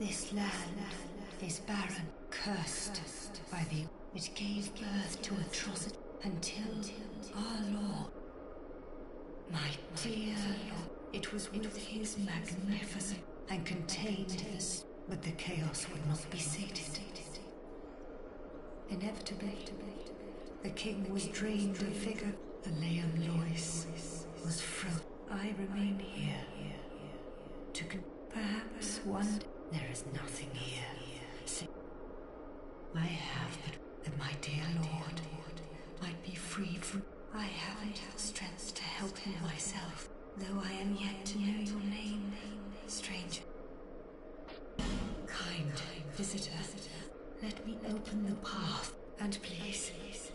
This land is barren, cursed by the. It gave birth to atrocity until our Lord. My dear Lord, it was with his magnificent and contained us, but the chaos would not be sated. Inevitably, the king was drained of vigor. The Eleum Loyce was frozen. I remain here to perhaps one. There is nothing here. I have but that my dear lord might be freed from. I haven't the strength to help him myself, though I am yet to know your name, stranger. Kind visitor, let me open the path, and please.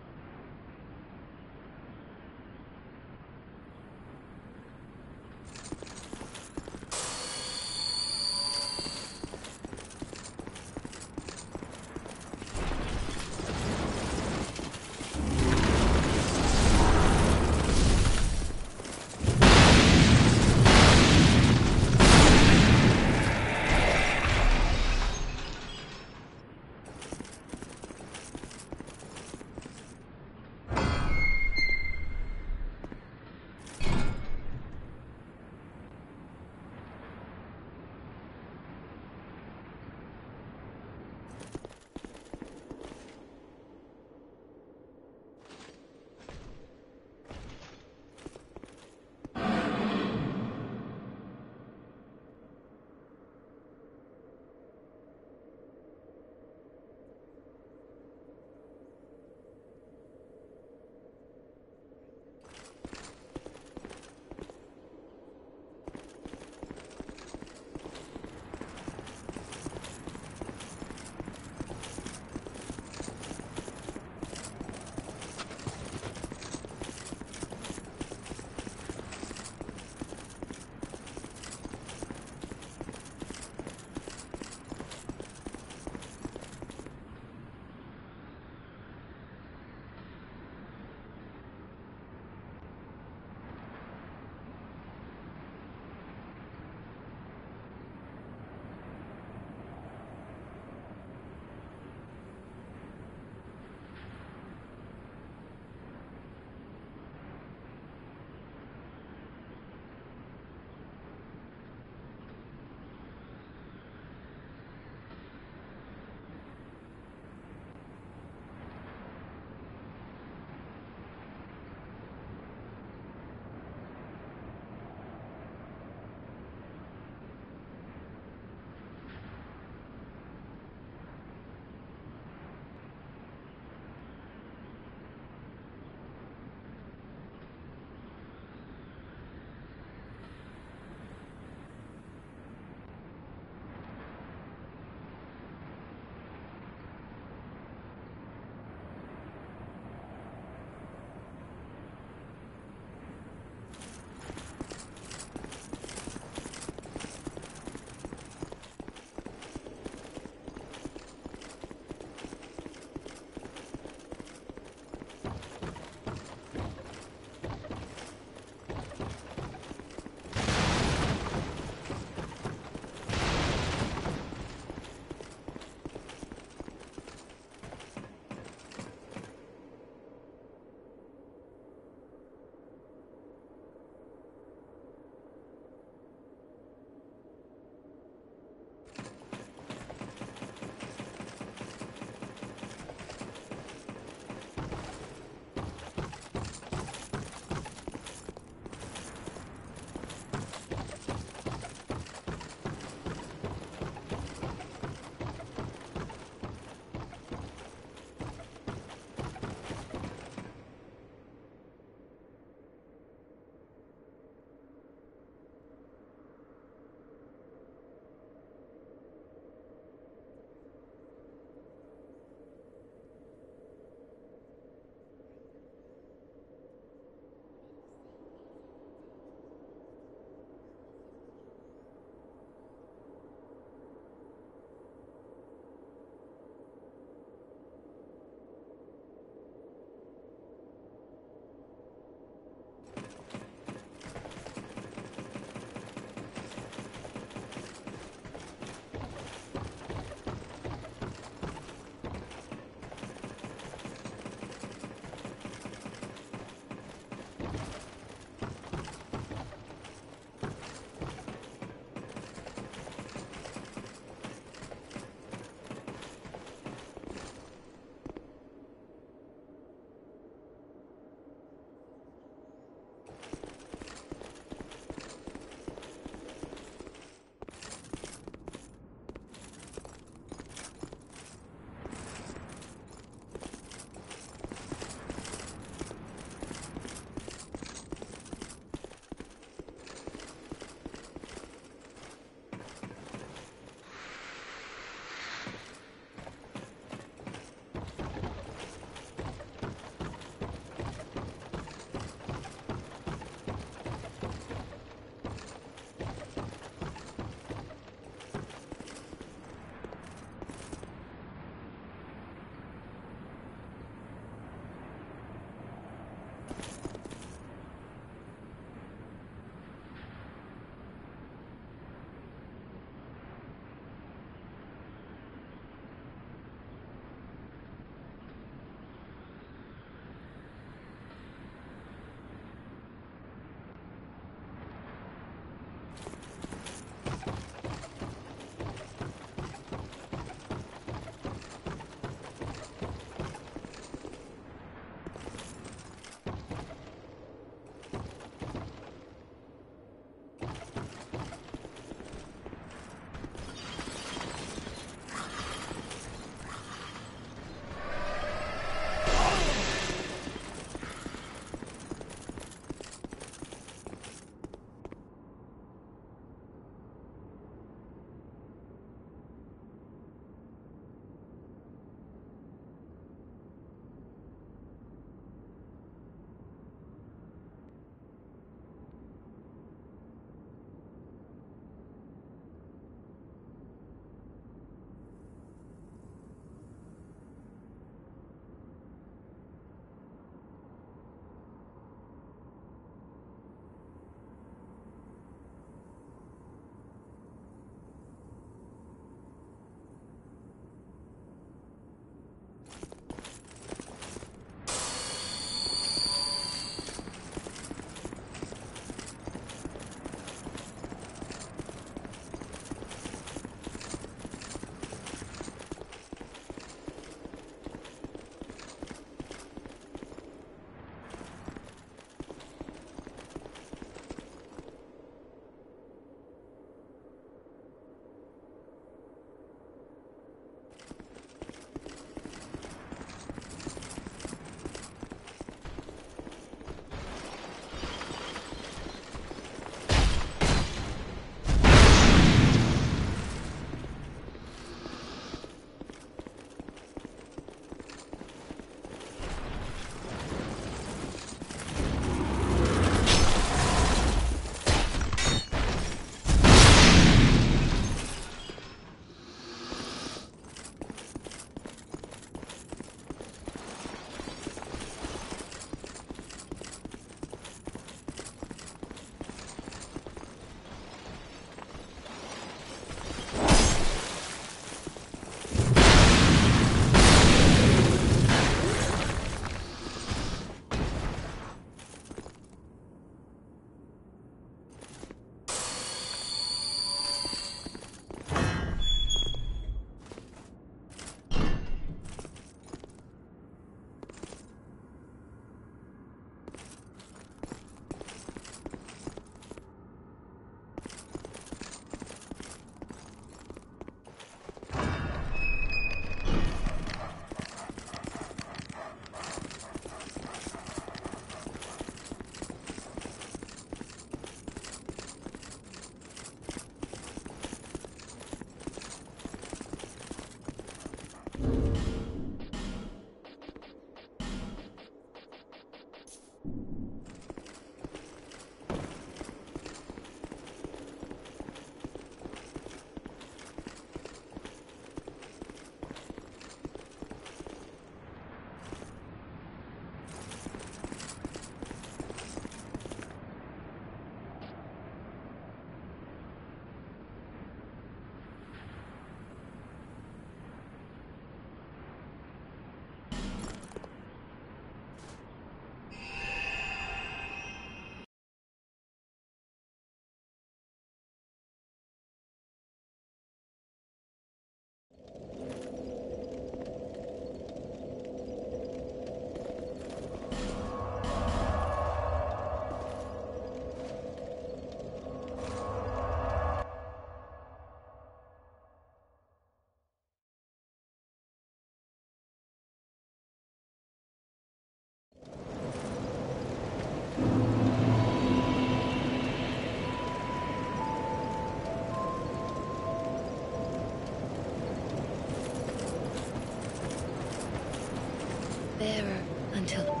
Bearer until...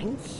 Thank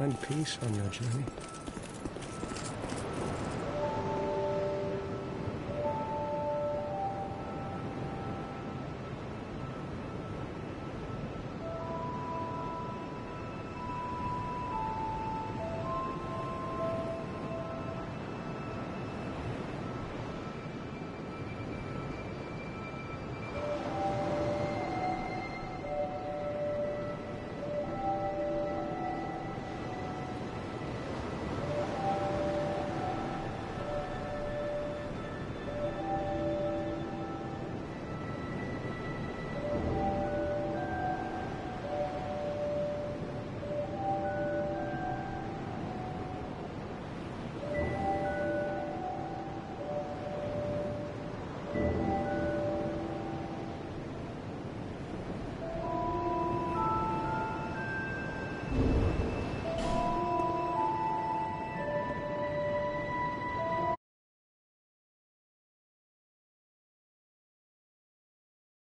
find peace on your journey.